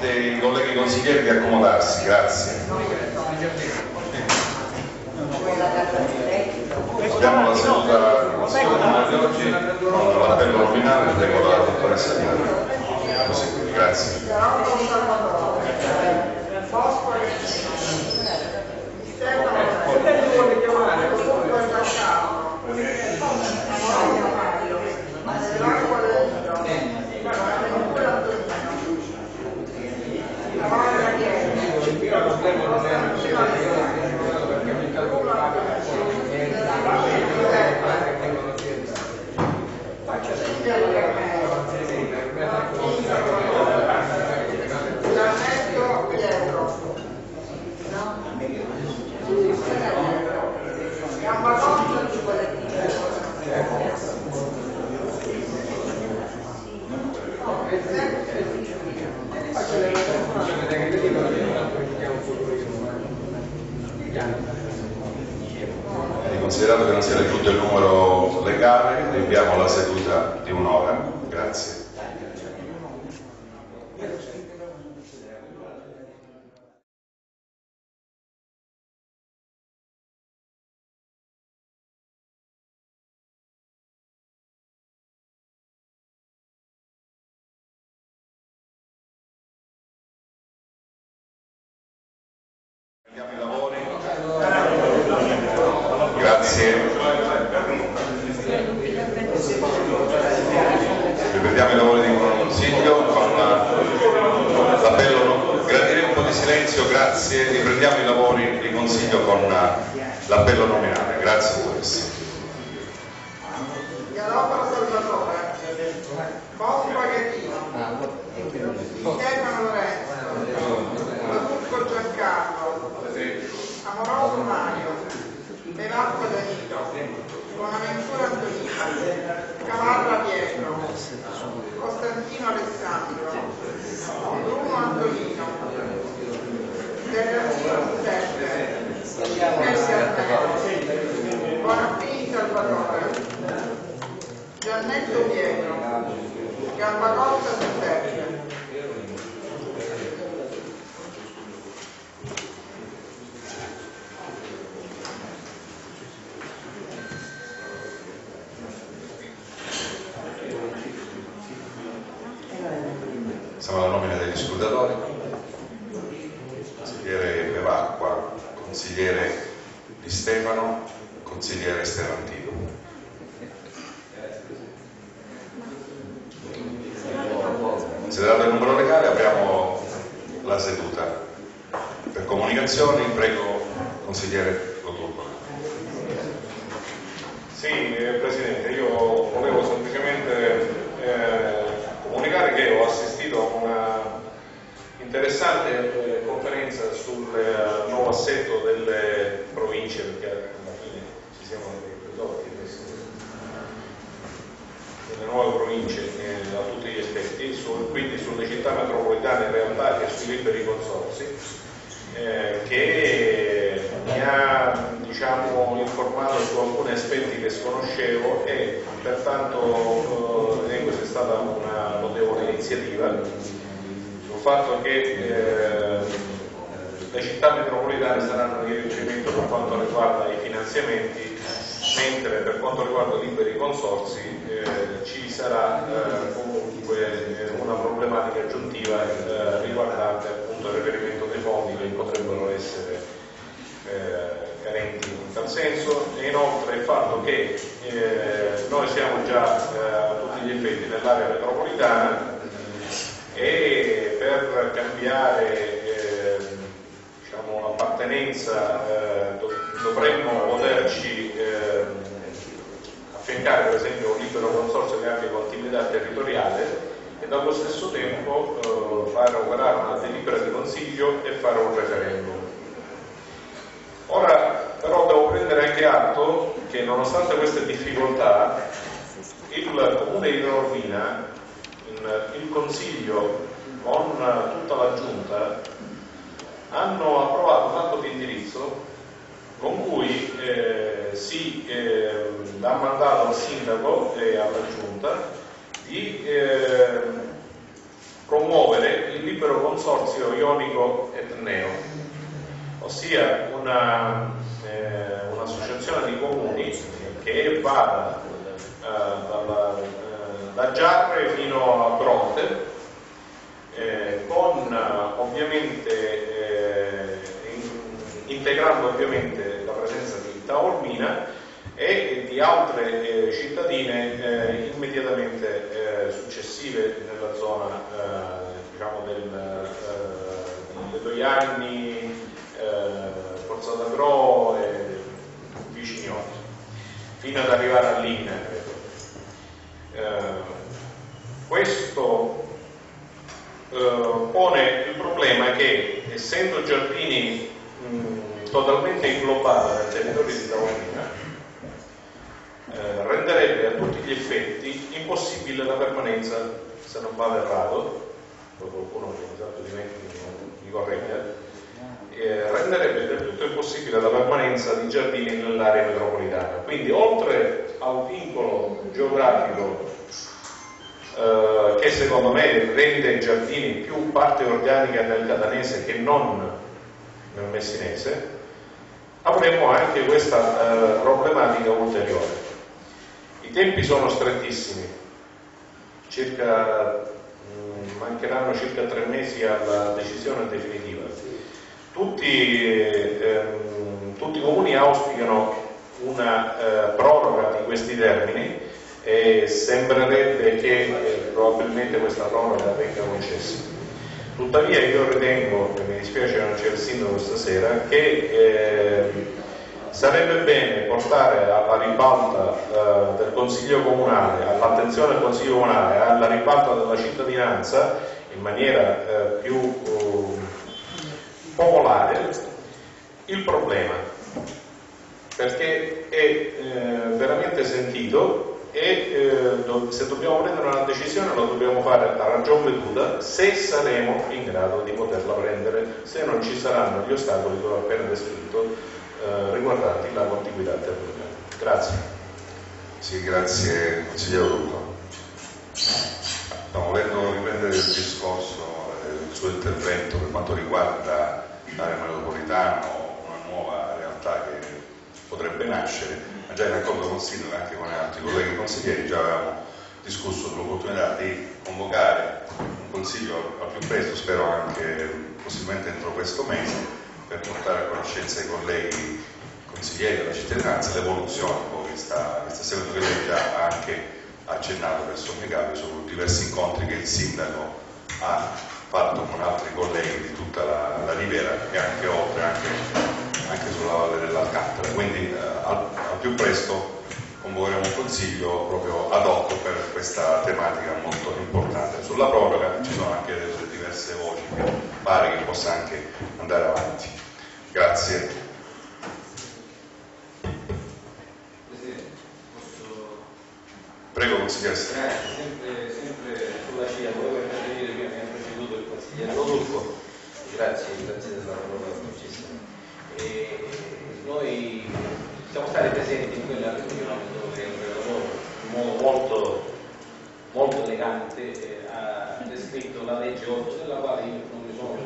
nuovamente i colleghi consiglieri di accomodarsi, grazie. Abbiamo la seduta di oggi con l'appello nominale prego la dottoressa Di Così, grazie. E considerato che non si è raggiunto il numero legale, rinviamo la seduta di un'ora. Grazie. Prendiamo i lavori. Grazie. Riprendiamo i lavori di consiglio con l'appello. no- Gradirei un po' di silenzio, grazie. Riprendiamo i lavori di consiglio con l'appello nominale. Grazie a tutti. Galopolo Salvatore, Bosco Aghettino, Stefano Lorenzo, Ladurco Giancarlo, Amoroso Mario, Belacqua Danilo, Bonaventura Antonino, Cavarra Pietro, Costantino Alessandro, Bruno Antonino, Terracino Giuseppe, Messi Armeno, Bonafini Salvatore, Giannetto Pietro, Gambacosta Giuseppe, Siamo alla nomina degli scrutatori. Consigliere Bevacqua, consigliere Di Stefano, consigliere Sterantino. Considerato il numero legale apriamo la seduta. Per comunicazioni prego consigliere Loturbo. Sì, eh, Presidente, io volevo semplicemente eh, comunicare che ho assistito a una interessante eh, conferenza sul eh, nuovo assetto delle province, perché alla fine ci siamo ridotti delle nuove province eh, a tutti gli aspetti, sul- quindi sulle città metropolitane in realtà e sui liberi consorsi, eh, che mi ha diciamo, informato su alcuni aspetti che sconoscevo e pertanto eh, ritengo sia stata una notevole iniziativa. Il fatto che eh, le città metropolitane saranno di riferimento per quanto riguarda i finanziamenti, mentre per quanto riguarda i liberi consorsi eh, ci sarà eh, comunque eh, una problematica aggiuntiva eh, riguardante appunto il reperimento dei fondi che potrebbero essere carenti in tal senso e inoltre il fatto che eh, noi siamo già eh, a tutti gli effetti nell'area metropolitana e per cambiare eh, diciamo, appartenenza eh, do- dovremmo poterci eh, affiancare per esempio un libero consorzio che abbia continuità territoriale e dallo stesso tempo eh, fare operare una delibera di consiglio e fare un referendum. Ora però devo prendere anche atto che nonostante queste difficoltà il comune di Norvina, in- il consiglio con tutta la giunta hanno approvato un atto di indirizzo con cui eh, si eh, dà mandato al sindaco e alla giunta di eh, promuovere il libero consorzio ionico etneo, ossia eh, un'associazione di comuni che va eh, dalla, eh, da Giarre fino a Bronte, eh, con ovviamente in, integrando ovviamente la presenza di Taormina e di altre eh, cittadine eh, immediatamente eh, successive nella zona eh, diciamo del, eh, Doianni, eh, Forza d'Agro e vicinioti, fino ad arrivare a Linea, credo. questo pone il problema che essendo giardini mh, totalmente inglobati nel territorio di Taormina, eh, renderebbe a tutti gli effetti impossibile la permanenza, se non vado errato, poi qualcuno che esatto di me mi corregge, eh, renderebbe del tutto impossibile la permanenza di giardini nell'area metropolitana. Quindi oltre al vincolo geografico eh, che secondo me rende i giardini più parte organica del catanese che non nel messinese, avremo anche questa eh, problematica ulteriore. I tempi sono strettissimi, circa, mh, mm, mancheranno circa tre mesi alla decisione definitiva. Tutti, ehm, tutti i comuni auspicano una eh, proroga di questi termini e sembrerebbe che eh, probabilmente questa proroga venga concessa. Tuttavia io ritengo, e mi dispiace non c'è il sindaco stasera, che eh, Sarebbe bene portare alla ribalta eh, del Consiglio Comunale, all'attenzione del Consiglio Comunale, alla ribalta della cittadinanza in maniera eh, più popolare il problema, perché è eh, veramente sentito e eh, do, se dobbiamo prendere una decisione lo dobbiamo fare a ragion veduta se saremo in grado di poterla prendere, se non ci saranno gli ostacoli che ho appena descritto eh, riguardanti la contiguità territoriale. Grazie. Sì, grazie consigliere Luca. No, volendo riprendere il discorso, suo intervento per quanto riguarda l'area metropolitana, una nuova realtà che potrebbe nascere, ma già in accordo con sindaco e anche con altri colleghi consiglieri già avevamo discusso sull'opportunità di convocare un consiglio al più presto, spero anche possibilmente entro questo mese, per portare a conoscenza ai colleghi consiglieri della cittadinanza l'evoluzione che sta, che sta seguendo, che lei già ha anche accennato per sommi capi su diversi incontri che il sindaco ha fatto con altri colleghi di tutta la, la Rivera e anche oltre, anche, anche sulla Valle dell'Alcantara. Quindi eh, al, al più presto convocheremo un consiglio proprio ad hoc per questa tematica molto importante. Sulla proroga ci sono anche delle diverse voci che pare che possa anche andare avanti. Grazie. Prego consigliere. Eh, sempre, sempre sulla scia, volevo intervenire prima che ha preceduto il consigliere Rodolfo. Grazie, grazie della parola concessione. noi siamo stati presenti in quella riunione dove il lavoro in modo molto, molto elegante eh, ha descritto la legge 8 della quale io non mi sono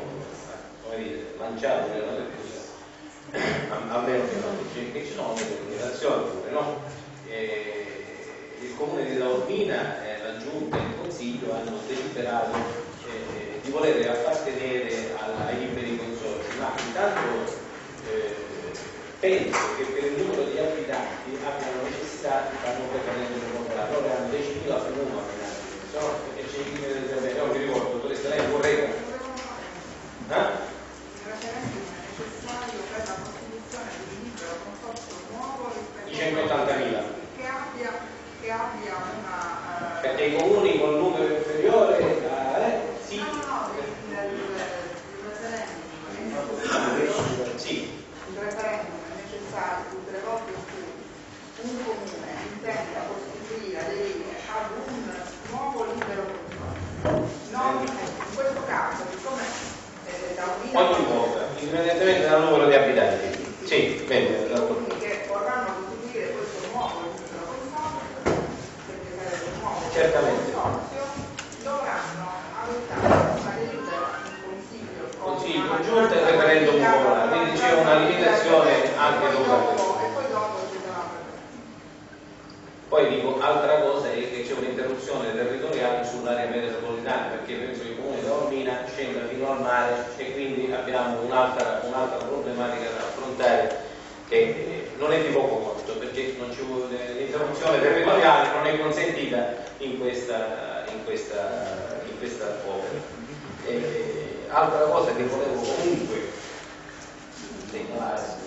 come dire, lanciato nella lettura almeno che, che ci sono delle limitazioni pure, no? il comune di Taormina, eh, la giunta e il consiglio hanno deliberato voler appartenere alla, ai liberi consorzi, ma intanto eh, penso che per il numero di abitanti abbiano necessità di fare un referendum popolare, loro hanno 10.000 comuni abitanti, no? perché c'è il limite del terreno, non mi ricordo, dottoressa, lei vorrei... Eh? I 180.000. Che abbia, che abbia una... Uh... Perché i comuni con numero inferiore... Eh, sì. No, no, no, il, referendum. Sì. Il referendum è necessario tutte le volte in cui un comune intenda costituire, aderire ad un nuovo libero controllo. Non, in questo caso, siccome eh, da un Ogni volta, indipendentemente dal numero di abitanti. Sì, bene, che vorranno costituire questo nuovo libero consorzio, perché sarebbe un nuovo Certamente. consorzio, dovranno adottare una delibera referendum comunale, quindi c'è una limitazione anche dopo. Poi dico, altra cosa è che c'è un'interruzione territoriale sull'area metropolitana, perché penso che il comune di Ormina scenda fino al mare e quindi abbiamo un'altra, un'altra problematica da affrontare che non è di poco conto, perché l'interruzione territoriale non è consentita in questa, in questa, in questa altra cosa che volevo comunque segnalare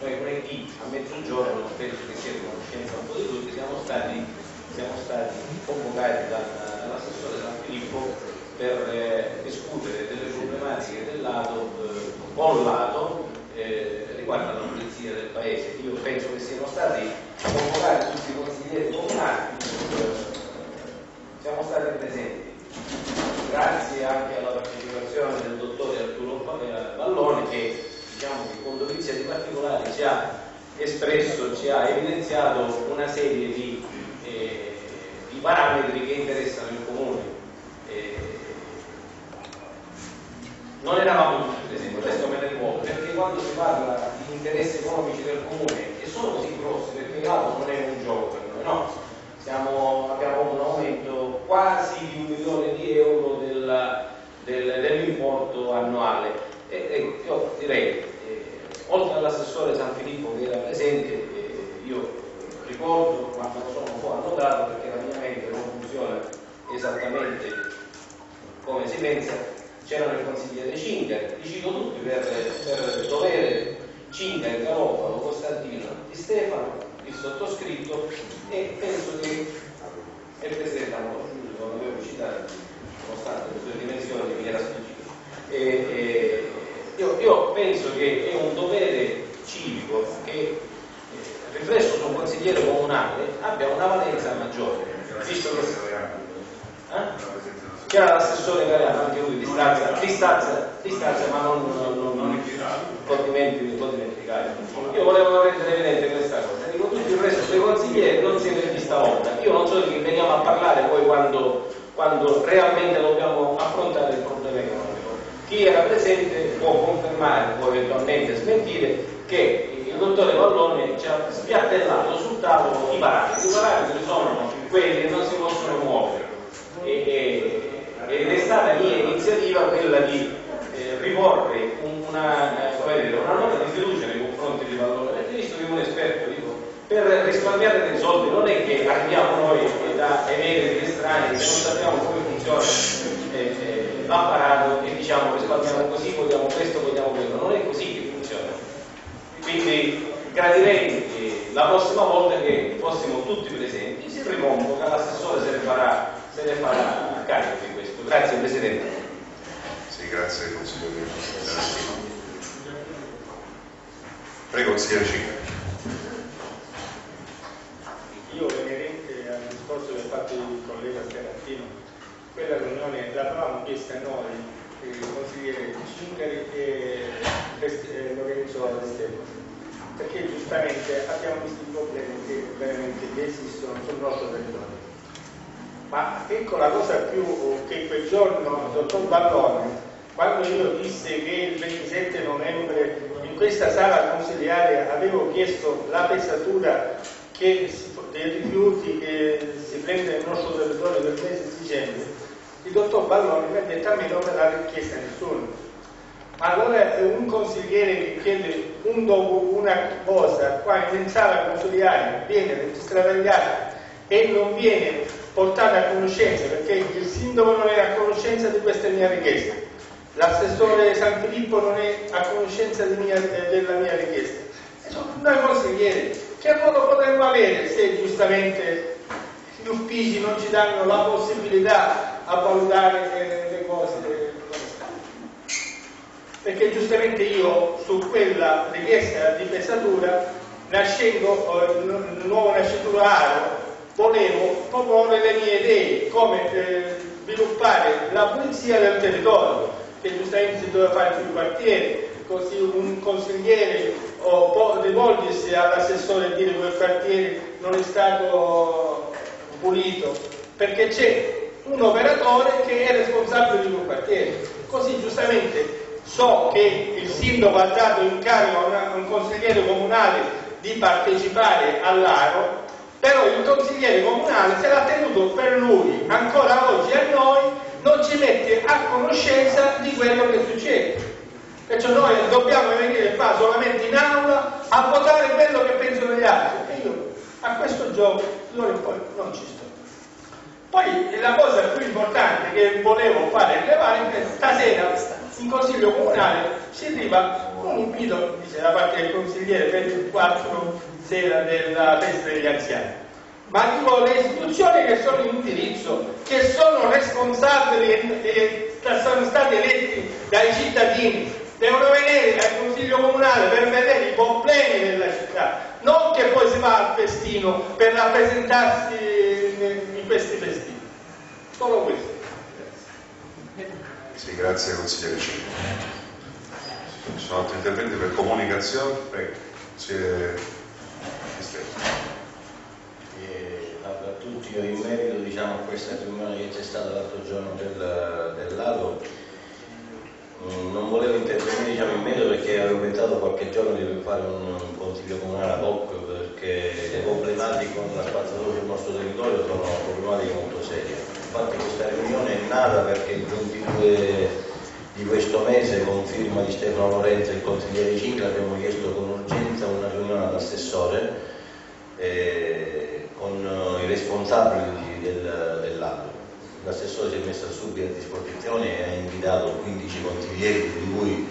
noi lunedì a mezzogiorno, penso che sia conoscenza un po' di tutti, siamo stati, siamo stati convocati dall'assessore San Filippo per eh, discutere delle problematiche del lato, eh, con lato eh, riguardo alla polizia del paese. Io penso che siano stati convocati tutti i consiglieri comunali, siamo stati presenti. Grazie anche alla partecipazione del dottore Arturo Vallone che diciamo che con dovizia di particolari ci ha espresso, ci ha evidenziato una serie di, eh, di parametri che interessano il comune. Eh, non eravamo tutti, per esempio, questo me ne vuole, perché quando si parla di interessi economici del comune e sono così grossi, perché l'auto non è un gioco per noi, no? Siamo, abbiamo un aumento quasi di un milione di euro del, del, dell'importo annuale e, e io direi, eh, oltre all'assessore San Filippo che era presente, eh, io ricordo, ma sono un po' annotato perché la mia mente non funziona esattamente come si pensa, c'erano il consigliere Cingar, li cito tutti per, per dovere, Cingar, Garofalo, Costantino, Di Stefano, il sottoscritto e penso che il Presidente Amoroso, non avevo citato, nonostante le sue dimensioni mi era sfuggito. E, e, io, io, penso che è un dovere civico che eh, riflesso su un consigliere comunale abbia una valenza maggiore, visto che eh? C'era l'assessore Galeano, anche lui, distanza, distanza, distanza ma non, non, non, non dimenticare. Io volevo rendere evidente questa cosa, dico tutto il resto dei consiglieri non si è vista volta. Io non so di che veniamo a parlare poi quando, quando realmente dobbiamo affrontare il problema economico chi era presente può confermare, può eventualmente smentire che il dottore Vallone ci ha spiattellato sul tavolo i parametri. I parametri sono quelli che non si possono muovere e, e, ed è stata mia iniziativa quella di eh, riporre una, eh, una, nota di fiducia nei confronti di perché visto che un esperto dico, per risparmiare dei soldi non è che arriviamo noi da degli estranei che non sappiamo come funziona eh, eh l'apparato e diciamo risparmiamo così, vogliamo questo, vogliamo quello. Non è così che funziona. Quindi gradirei eh, la prossima volta che fossimo tutti presenti, si riconvoca, l'assessore se ne farà, se ne farà carico di questo. Grazie Presidente. Grazie consigliere. Prego, consigliere Cinque. Io inerente al discorso che ha fatto il collega Scarantino quella riunione l'avevamo chiesta noi, il consigliere Cingari e eh, Lorenzo Stefano, perché giustamente abbiamo visto i problemi che veramente esistono sul nostro territorio. Ma ecco la cosa più che quel giorno il dottor Ballone, quando io disse che il 27 novembre in questa sala consiliare avevo chiesto la pesatura dei rifiuti che si prende nel nostro territorio nel mese di dicembre, il dottor Balloni mi ha detto a me non me l'ha richiesta nessuno. Ma allora un consigliere che chiede un dopo una cosa qua in sala consiliare viene registrata e non viene portata a conoscenza perché il sindaco non è a conoscenza di questa mia richiesta, l'assessore San Filippo non è a conoscenza mia, eh, della mia richiesta. E sono noi consiglieri, che ruolo potremmo avere se giustamente gli uffici non ci danno la possibilità a valutare le, le cose. Perché giustamente io su quella richiesta di pesatura, nascendo eh, nuovo nascituro aro, volevo proporre le mie idee, come eh, sviluppare la pulizia del territorio, che giustamente si doveva fare più quartieri, così un consigliere o può rivolgersi all'assessore e dire che quel quartiere non è stato pulito, perché c'è un operatore che è responsabile di un quartiere. Così giustamente so che il sindaco ha dato incarico a un consigliere comunale di partecipare all'aro, però il consigliere comunale se l'ha tenuto per lui, ancora oggi a noi non ci mette a conoscenza di quello che succede. Perciò noi dobbiamo venire qua solamente in aula a votare quello che pensano gli altri. E io a questo gioco d'ora in poi non ci sto. Poi la cosa più importante che volevo fare rilevare è che stasera in consiglio comunale si arriva un invito dice, da parte del consigliere per il 4 sera della festa degli anziani. Ma dico le istituzioni che sono in indirizzo, che sono responsabili e sono stati eletti dai cittadini, devono venire al consiglio comunale per vedere i problemi della città, non che poi si va al festino per rappresentarsi in questi festini. Solo questo. Sì, grazie consigliere Cini. Ci sono altri interventi per comunicazione? Prego. Consigliere eh, a tutti io in merito diciamo, a questa riunione che c'è stata l'altro giorno del, del lago mm, non volevo intervenire diciamo, in merito perché avevo pensato qualche giorno di fare un, un consiglio comunale ad hoc perché le problematiche con la spazzatura sul nostro territorio sono problematiche molto serie. Infatti questa riunione è nata perché il 22 di questo mese con firma di Stefano Lorenzo e il consigliere Cingla abbiamo chiesto con urgenza una riunione all'assessore eh, con i responsabili del, dell'atto. L'assessore si è messo subito a disposizione e ha invitato 15 consiglieri di cui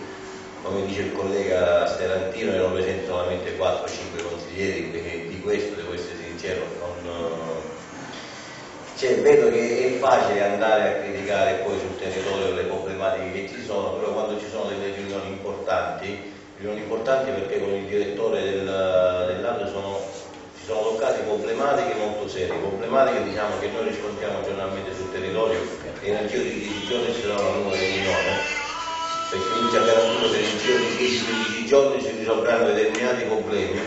come dice il collega Sterantino erano presenti solamente 4-5 consiglieri perché di questo devo essere sincero non, cioè, vedo che è facile andare a criticare poi sul territorio le problematiche che ci sono però quando ci sono delle riunioni importanti riunioni importanti perché con il direttore del, dell'anno sono, si sono toccate problematiche molto serie problematiche diciamo, che noi riscontriamo giornalmente sul territorio e nel giro di 10 giorni ci sarà una nuova riunione perché lui ci ha garantito che nel giro di 10-15 giorni si risolveranno determinati problemi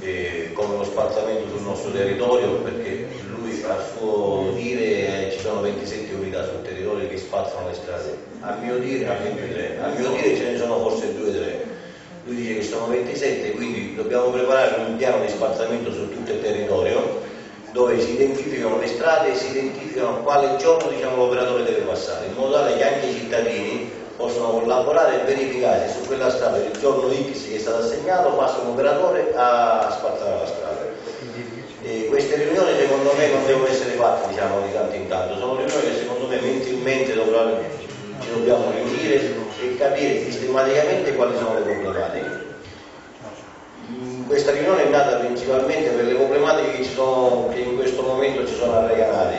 eh, come lo spazzamento sul nostro territorio perché lui a suo dire ci sono 27 unità sul territorio che spazzano le strade. A mio dire, a 23, a mio dire ce ne sono forse 2-3 lui dice che sono 27 quindi dobbiamo preparare un piano di spazzamento su tutto il territorio dove si identificano le strade e si identificano quale giorno diciamo, l'operatore deve passare in modo tale che anche i cittadini possono collaborare e verificare se su quella strada il giorno X che è stato assegnato passa un operatore a spazzare la strada. E queste riunioni secondo me non devono essere fatte diciamo, di tanto in tanto, sono riunioni che secondo me mensilmente ci dobbiamo riunire e capire sistematicamente quali sono le problematiche. Questa riunione è nata principalmente per le problematiche che, sono, che in questo momento ci sono a Reganati,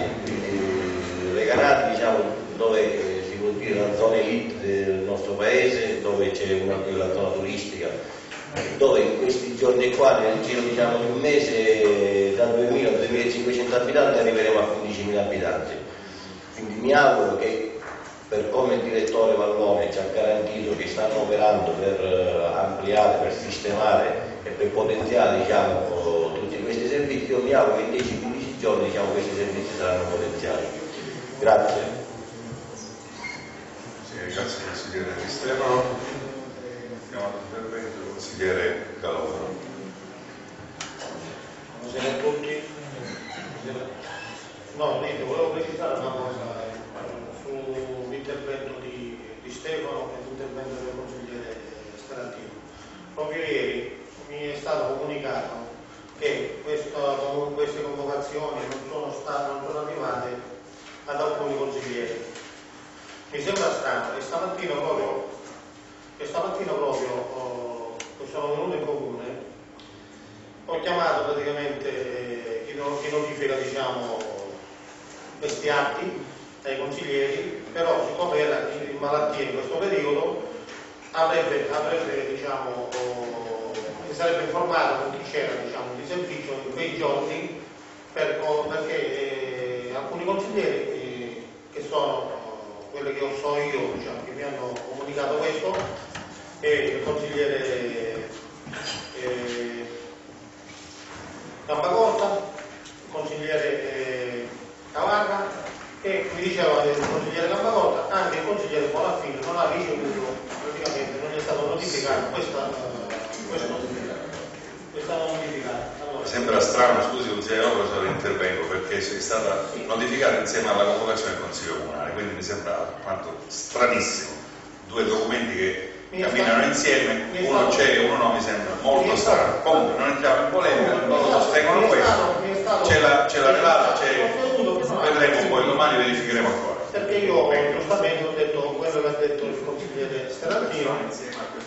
Reganati diciamo, dove dire la zona elite del nostro paese dove c'è una quella zona turistica dove in questi giorni qua nel giro diciamo, di un mese da 2.000 a 2.500 abitanti arriveremo a 15.000 abitanti quindi mi auguro che per come il direttore Vallone ci ha garantito che stanno operando per eh, ampliare, per sistemare e per potenziare diciamo, tutti questi servizi, io mi auguro che in 10-15 giorni diciamo, questi servizi saranno potenziati. Grazie grazie consigliere Di Stefano. Andiamo all'intervento del consigliere Galofano. Buonasera a tutti. No, niente, volevo precisare una cosa sull'intervento di, di Stefano e l'intervento del consigliere Starantino. Proprio ieri mi è stato comunicato che questa, queste convocazioni non sono, state, non sono arrivate ad alcuni consiglieri mi sembra strano che stamattina proprio, che stamattina proprio oh, sono venuto in comune, ho chiamato praticamente eh, chi notifica diciamo, questi atti ai consiglieri, però siccome era in malattia in questo periodo avrebbe, avrebbe diciamo, oh, si sarebbe informato con chi c'era diciamo, di servizio in quei giorni per, perché eh, alcuni consiglieri eh, che sono quelle che so io, diciamo, che mi hanno comunicato questo, e il consigliere eh, Gambacorta, il consigliere eh, e mi diceva il consigliere Gambacorta, anche il consigliere Bonafini non ha ricevuto modificare questa, questa, questa modifica. Allora, Sembra strano, scusi consigliere se intervengo, perché è stata notificata insieme alla convocazione del Consiglio Comunale, quindi mi sembra quanto stranissimo. Due documenti che Mi è camminano stato- insieme, mi è uno stato- c'è e uno no, mi sembra Mi molto è stato- strano. Comunque non entriamo in polemica, Mi è loro stato- sostengono mi è questo, stato- mi è stato- c'è la, la relata, c'è, vedremo poi, domani verificheremo ancora. Perché io giustamente ho detto quello che ha detto il consigliere Sterantino,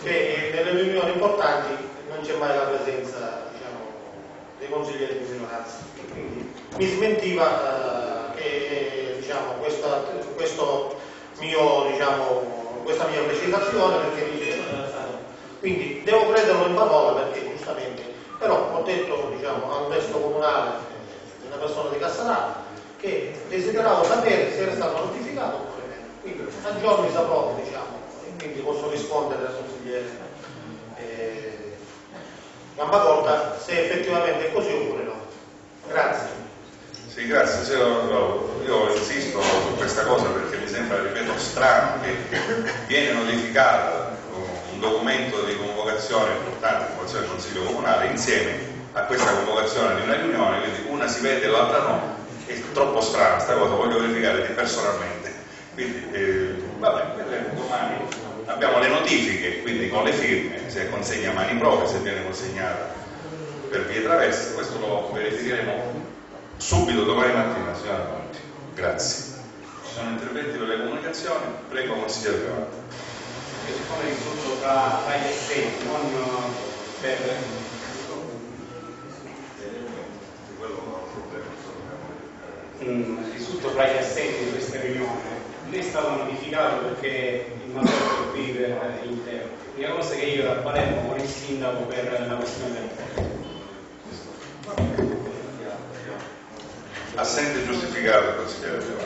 che nelle riunioni importanti non c'è mai la presenza diciamo, dei consiglieri di minoranza. Mi smentiva eh, che diciamo, questa, mio, diciamo, questa mia precisazione perché dice, eh, quindi devo prenderlo in parola perché giustamente, però ho detto diciamo, al testo comunale eh, della persona di Cassanata che desideravo sapere se era stato notificato oppure meno. Quindi a giorni saprò, diciamo, e quindi posso rispondere al consigliere eh, Gambacorta se effettivamente è così oppure no. Grazie. Sì, grazie. Io insisto su questa cosa perché mi sembra, ripeto, strano che viene notificato un documento di convocazione importante, convocazione del Consiglio Comunale, insieme a questa convocazione di una riunione, quindi una si vede e l'altra no. È troppo strana questa cosa, voglio verificare personalmente. Quindi, eh, vabbè, domani. Abbiamo le notifiche, quindi con le firme, se consegna mani proprie, se viene consegnata per vie traverse, questo lo verificheremo subito domani mattina, signora Monti. Grazie. Ci sono interventi per le comunicazioni? Prego, consigliere che siccome risulto tra, tra gli assenti, non per mm, risulto tra gli assenti di questa riunione, non è stato notificato perché il mandato è qui per intero. L'unica cosa che io ero a Palermo con il sindaco per la questione del ponte. Assente giustificato, consigliere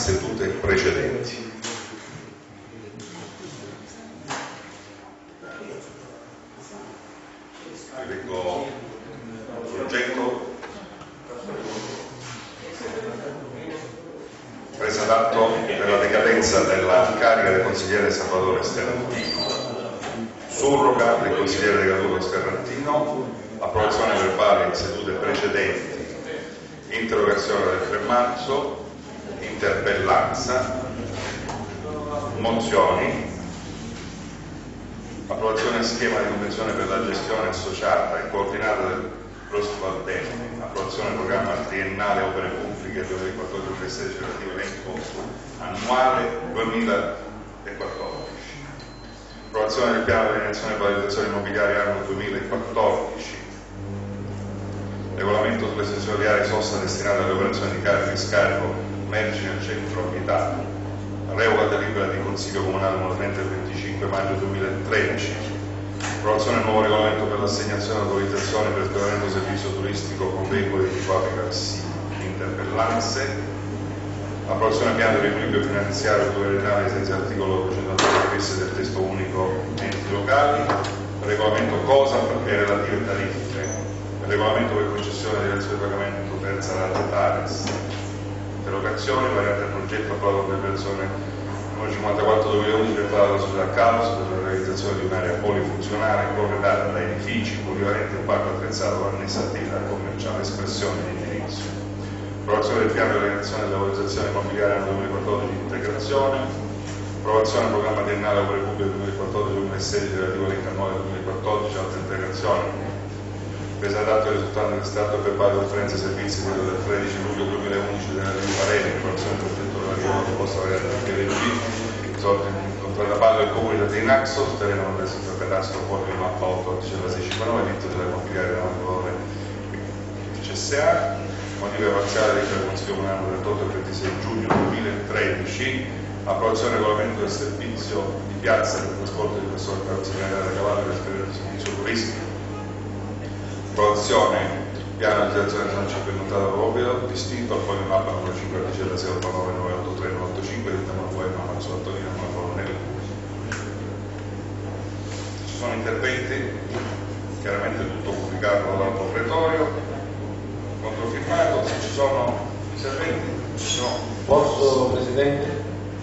sedute precedenti. Leggo l'oggetto presa d'atto della decadenza della carica del consigliere Salvatore Sterrantino, surroga del consigliere decaduto Sterrantino, approvazione verbale di sedute precedenti, interrogazione del 3 marzo, interpellanza, mozioni, approvazione schema di convenzione per la gestione associata e coordinata del prossimo termine, approvazione programma triennale opere pubbliche 2014-2016 relativo elenco annuale 2014, approvazione del piano di organizzazione e valorizzazione immobiliare anno 2014, regolamento sulle sezioni di area sosta destinate alle operazioni di carico e scarico merci nel centro abitato, revoca delibera di Consiglio Comunale numero 30 del 25 maggio 2013, approvazione del nuovo regolamento per l'assegnazione e autorizzazione per il del servizio turistico con veicoli di tipo Apicaxi, interpellanze, approvazione piano di riequilibrio finanziario pluriennale ai sensi dell'articolo 290 bis del testo unico enti locali, regolamento COSA e relative tariffe, regolamento per concessione di direzione di pagamento terza rata TARES, interrogazioni, variante del progetto approvato per persone numero 54-2011 per dalla società Caos per la realizzazione di un'area polifunzionale corredata da edifici, polivalente e parco attrezzato annessa attività commerciale, espressione di. Approvazione del piano di organizzazione e lavorizzazione immobiliare anno 2014 di integrazione, approvazione del programma triennale opere pubbliche 2014-2016 relativo all'elenco annuale 2014 altre integrazioni, presa d'atto del risultato del stato per varie conferenze e servizi del 13 luglio 2011 della Review Pareri, approvazione del progetto relativo alla proposta variante di PRG, contrappato del comune da Trinaxo, terreno del sito cadastro fuori mappa 8 659, vitto della mobiliare della valore CSA, modifica parziale del Consiglio Comunale del 28 e 26 giugno 2013, approvazione del regolamento del servizio di piazza per il trasporto di persone carrozzeriere da cavallo per il servizio turistico, approvazione piano di situazione di San Cipe notata proprio, distinto al foglio mappa numero 5 di 0689 983 985 di Tamano Web Mazzo Antonino Coronello sono interventi, chiaramente tutto pubblicato dall'alto pretorio, controfirmato, se ci sono interventi, no. Posso, Presidente?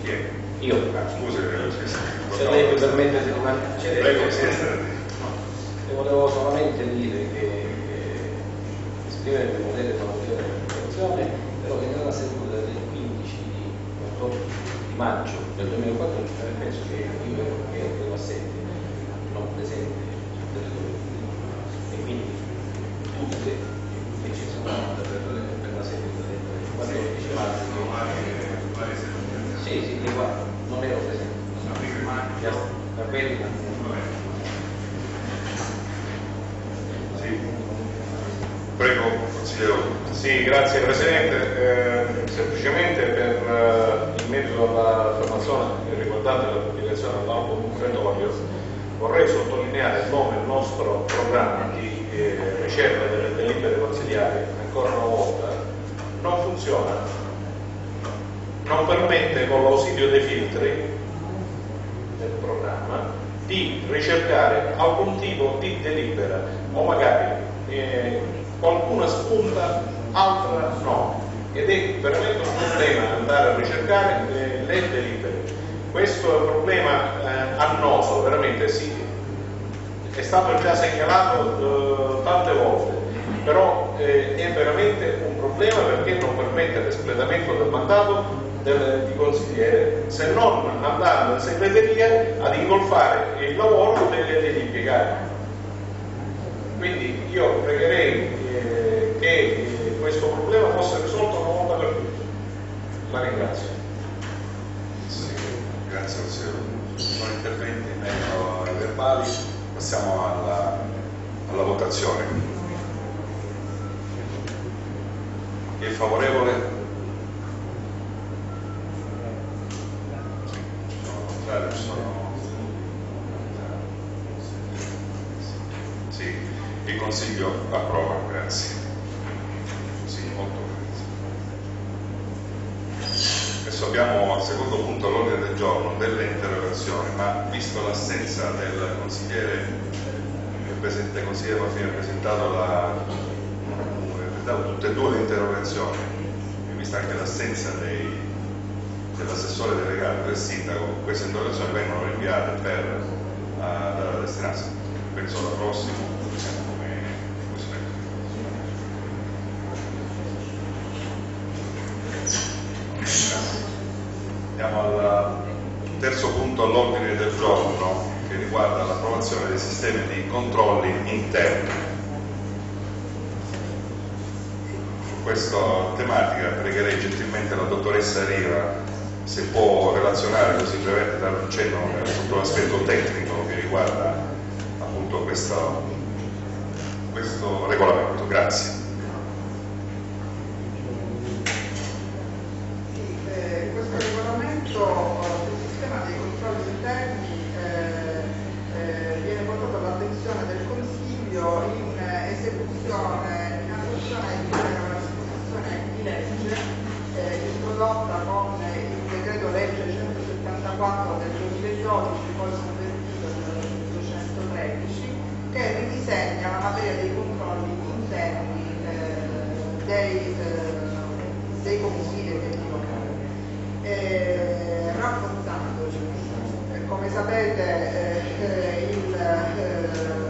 Chi è? Io. Ah, scusi, eh, Se lei mi permette di rimanere... Prego, sì, sì. Le volevo solamente dire che eh, esprimere il mio volere favorevole all'approvazione, però che nella seduta del 15 di, 14 di maggio del 2014 penso che io ero, che ero assente, non presente tutte le due e quindi tutte che ci sono per, per la seduta del 14 maggio. Sì, sì, di qua, non ero presente. Ya, da quelli Sì. Prego, consigliere. Sì, grazie Presidente. Eh, semplicemente per eh, in merito alla affermazione riguardante la pubblicazione dell'album Pretorio, vorrei sottolineare come il nostro programma di ricerca delle delibere consigliari, ancora una volta, non funziona. Non permette con l'ausilio dei filtri del programma di ricercare alcun tipo di delibera o magari eh, qualcuna spunta, altra no. Ed è veramente un problema andare a ricercare eh, le delibere. Questo è un problema eh, annoso, veramente sì. È stato già segnalato eh, tante volte, però eh, è veramente un problema perché non permette l'espletamento del mandato del, di consigliere se non andando in segreteria ad ingolfare il lavoro delle, degli impiegati. Quindi io pregherei eh, che eh, questo problema fosse risolto una volta per tutte. La ringrazio. Sì, grazie consigliere. Sono interventi in merito ai verbali, passiamo alla, alla votazione. Chi è favorevole? Sì, il Consiglio approva, grazie. Sì, molto grazie. Adesso abbiamo al secondo punto all'ordine del giorno delle interrogazioni, ma visto l'assenza del consigliere, il presente consigliere Maffini ha presentato, la, tutte e due le interrogazioni, e vista anche l'assenza dell'assessore delegato del sindaco, queste interrogazioni vengono rinviate per uh, da destinarsi, penso alla prossima, come, come si Andiamo al terzo punto all'ordine del giorno che riguarda l'approvazione dei sistemi di controlli interni. Su questa tematica pregherei gentilmente la dottoressa Riva se può relazionare così brevemente un cenno sotto l'aspetto tecnico che riguarda appunto questo, questo regolamento. Grazie. 12 poi convertito nel 1813 che ridisegna la materia dei controlli interni eh, dei, eh, dei comuni e degli locali eh, rafforzandoci come sapete eh, eh, il eh,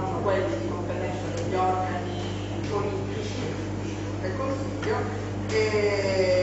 non quelli di competenza degli organi politici del Consiglio, e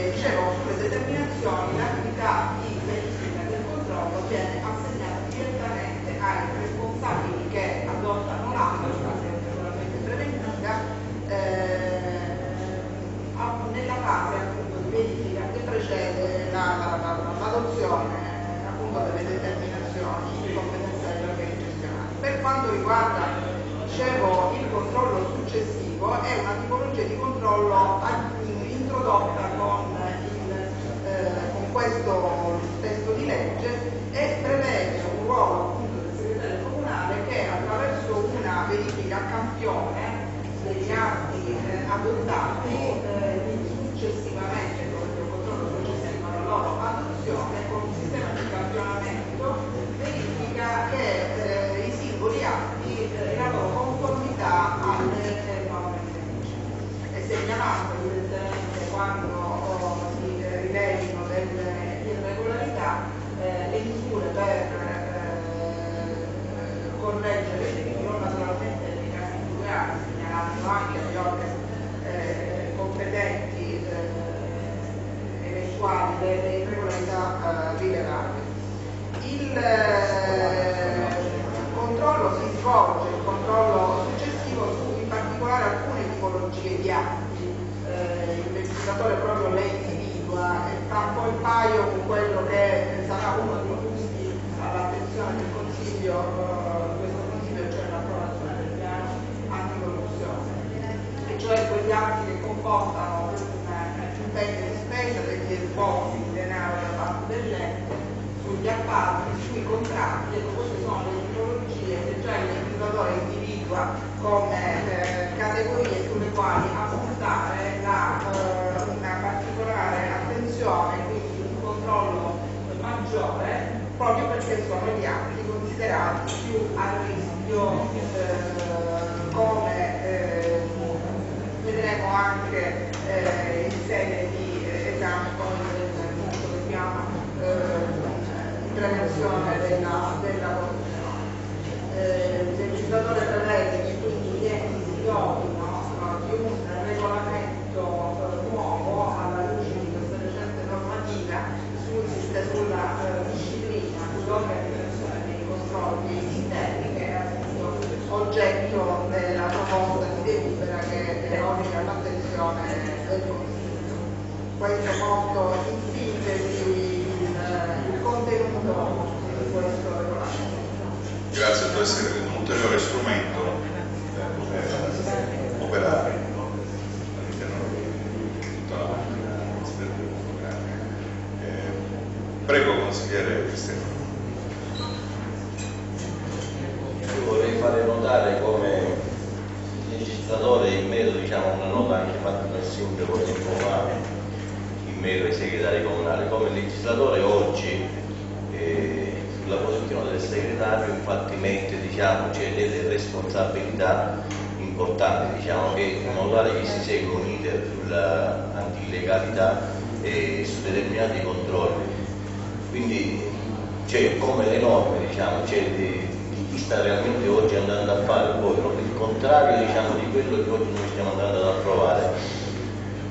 eh, competenti eh, eventuali delle irregolarità eh, rilevate. Il eh, controllo si svolge, il controllo successivo su in particolare alcune tipologie di atti, eh, il legislatore proprio le individua e fa un po' il paio con quello che sarà uno dei punti all'attenzione del Consiglio, eh, di questo Consiglio, cioè l'approvazione del piano anticorruzione, e cioè quegli atti che comportano un impegno di spesa degli esborsi di denaro da parte dell'ente sugli appalti, sui contratti, ecco queste sono le tipologie che già il legislatore individua come eh, categorie sulle quali appuntare la, eh, una particolare attenzione, quindi un controllo maggiore, proprio perché sono gli atti considerati più a rischio eh, come eh, vedremo anche eh, in sede di eh, esame poi del punto piano eh, di prevenzione della, della corruzione. Eh, il legislatore prevede che quindi gli dotino eh, di un regolamento nuovo alla luce di questa recente normativa sul sulla eh, disciplina, sull'organizzazione dei controlli interni che è oggetto della proposta di delibera che oggi all'attenzione del Consiglio. Questo molto in il, contenuto di questo regolamento essere un ulteriore strumento per poter operare all'interno di tutta la eh, Prego consigliere Stefano. Io vorrei fare notare come il legislatore in merito, diciamo una nota anche fatta dal sindaco tempo fa, in merito ai segretari comunali, come il legislatore oggi eh, sulla posizione del segretario infatti mette diciamo, c'è delle responsabilità importanti diciamo, che in modo tale che si segua un iter sull'antilegalità e su determinati controlli. Quindi c'è come le norme, diciamo, c'è di, di chi sta realmente oggi andando a fare poi proprio il contrario diciamo, di quello che oggi noi stiamo andando ad approvare.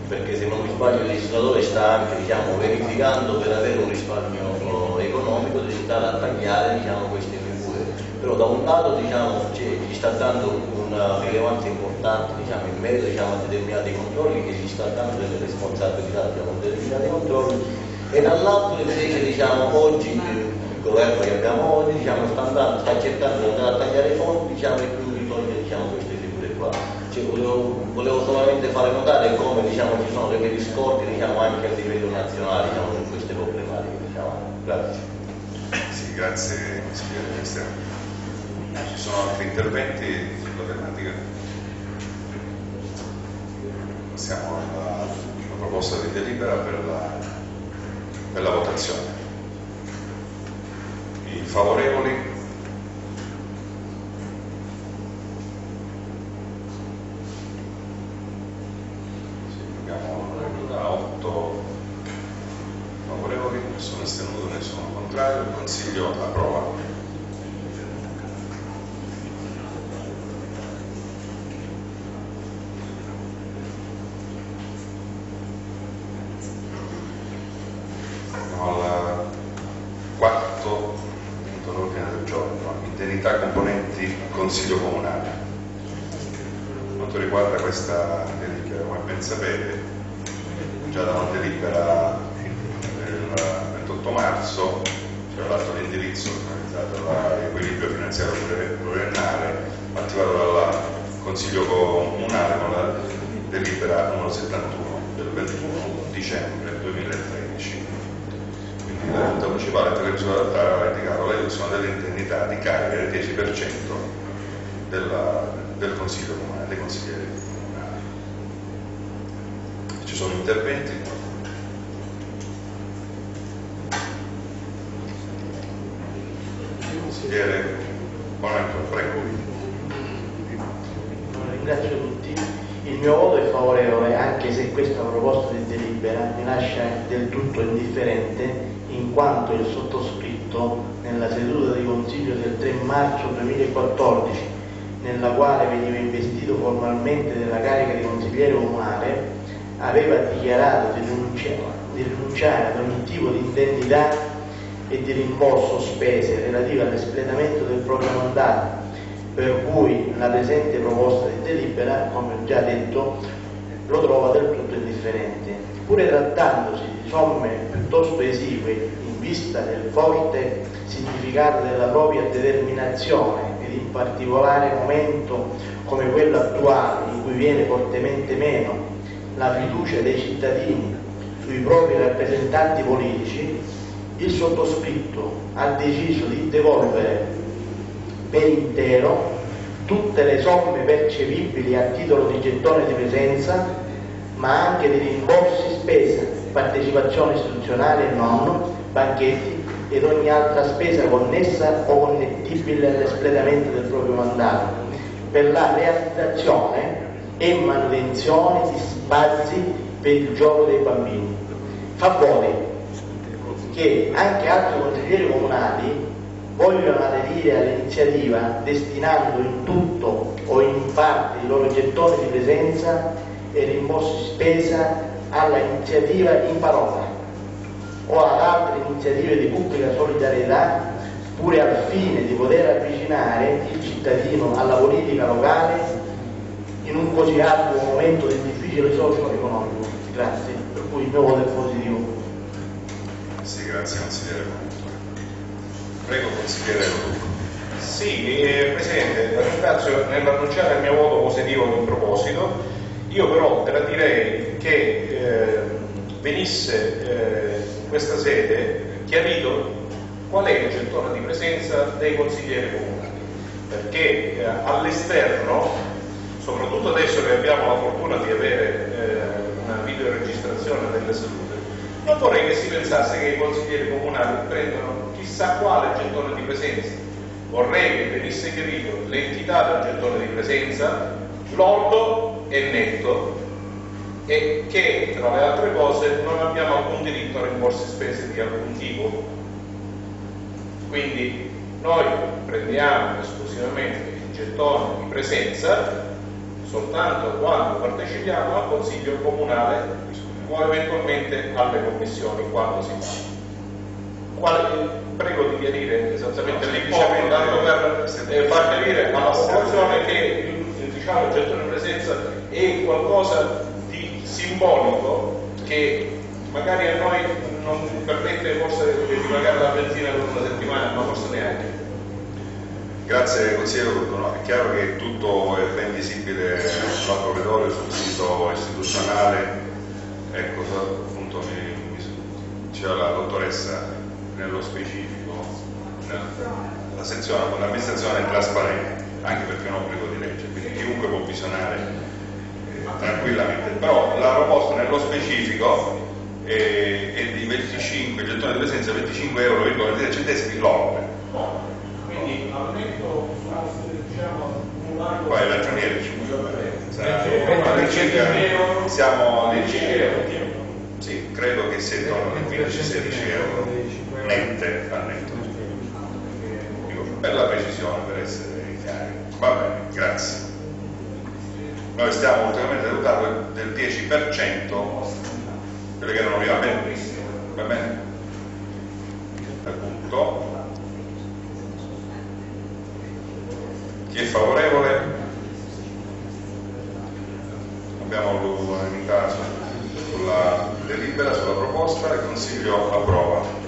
Perché se non mi sbaglio il legislatore sta anche diciamo, verificando per avere un risparmio economico di andare a tagliare diciamo, queste figure. Però da un lato diciamo, gli sta dando una rilevanza importante diciamo, in merito diciamo, a determinati controlli che gli sta dando delle responsabilità diciamo, determinati controlli e dall'altro invece diciamo, oggi il governo che abbiamo oggi sta, andando, sta cercando di andare a tagliare i fondi e quindi togliere diciamo, queste figure qua. Cioè, volevo, volevo, solamente fare notare come diciamo, ci sono dei veri scorti diciamo, anche a livello nazionale diciamo, su queste problematiche. Diciamo. Grazie. Sì, grazie consigliere Ci sono altri interventi sulla tematica? Passiamo alla, alla proposta di delibera per la, per la votazione. I favorevoli contrario, il Consiglio approva. Andiamo al quarto punto dell'ordine del giorno, indennità componenti Consiglio Comunale. Per quanto riguarda questa delibera, come ben sapete, già da una delibera del 28 marzo c'era l'atto di indirizzo organizzato all'equilibrio finanziario pluriennale attivato dal Consiglio Comunale con la delibera numero 71 del 21 dicembre 2013. Quindi la Giunta Municipale ha indicato l'elezione delle indennità di carica del 10% della, del Consiglio Comunale, dei consiglieri comunali. Ci sono interventi? Consigliere Bonato, prego. Ringrazio tutti. Il mio voto è favorevole anche se questa proposta di delibera mi lascia del tutto indifferente in quanto il sottoscritto nella seduta di consiglio del 3 marzo 2014 nella quale veniva investito formalmente della carica di consigliere comunale aveva dichiarato di rinunciare, ad ogni tipo di indennità e di rimborso spese relative all'espletamento del proprio mandato, per cui la presente proposta di delibera, come ho già detto, lo trova del tutto indifferente. Pure trattandosi somme piuttosto esigue in vista del forte significato della propria determinazione ed in particolare momento come quello attuale in cui viene fortemente meno la fiducia dei cittadini sui propri rappresentanti politici, il sottoscritto ha deciso di devolvere per intero tutte le somme percepibili a titolo di gettone di presenza, ma anche di rimborsi spesa, partecipazione istituzionale e non, banchetti ed ogni altra spesa connessa o connettibile all'espletamento del proprio mandato, per la realizzazione e manutenzione di spazi per il gioco dei bambini. Favore che anche altri consiglieri comunali vogliono aderire all'iniziativa destinando in tutto o in parte i loro gettoni di presenza e rimborsi spesa alla iniziativa in parola o ad altre iniziative di pubblica solidarietà pure al fine di poter avvicinare il cittadino alla politica locale in un così arduo momento di difficile socio-economico. Grazie, per cui il mio voto è positivo. Sì, grazie consigliere Prego consigliere Sì, eh, Presidente, ringrazio nell'annunciare il mio voto positivo in proposito. Io però gradirei che eh, venisse eh, in questa sede chiarito qual è il gettone di presenza dei consiglieri comunali, perché eh, all'esterno, soprattutto adesso che abbiamo la fortuna di avere eh, una videoregistrazione delle sedute, non vorrei che si pensasse che i consiglieri comunali prendono chissà quale gettone di presenza. Vorrei che venisse chiarito l'entità del gettone di presenza, lordo e netto, e che tra le altre cose non abbiamo alcun diritto a rimborsi spese di alcun tipo. Quindi noi prendiamo esclusivamente il gettone di presenza soltanto quando partecipiamo al Consiglio Comunale o eventualmente alle commissioni quando si fa. Quale, prego di chiarire esattamente l'importo, tanto per eh, far capire alla popolazione che diciamo, il gettone di presenza è qualcosa di simbolico che magari a noi non permette forse di pagare la benzina per una settimana, ma forse neanche. Grazie consigliere no, è chiaro che tutto è ben visibile sulla favorevole sul sito istituzionale, ecco, appunto mi, mi, c'era la dottoressa nello specifico, la sezione l'amministrazione è trasparente, anche perché è un obbligo di legge, chiunque può visionare eh, tranquillamente. Però la proposta nello specifico è, è di 25, il gettone di presenza 25 euro, centesimi l'ordine. Quindi al netto diciamo poi il ragioniere ci siamo all'incirca sì, credo che sia intorno ai 15-16 euro nette al netto. Per la precisione per essere chiari. Va bene, grazie noi stiamo ultimamente dotati del 10% quelle che erano bene va bene appunto Chi è favorevole? Abbiamo l'unanimità sulla delibera, sulla proposta, il Consiglio approva.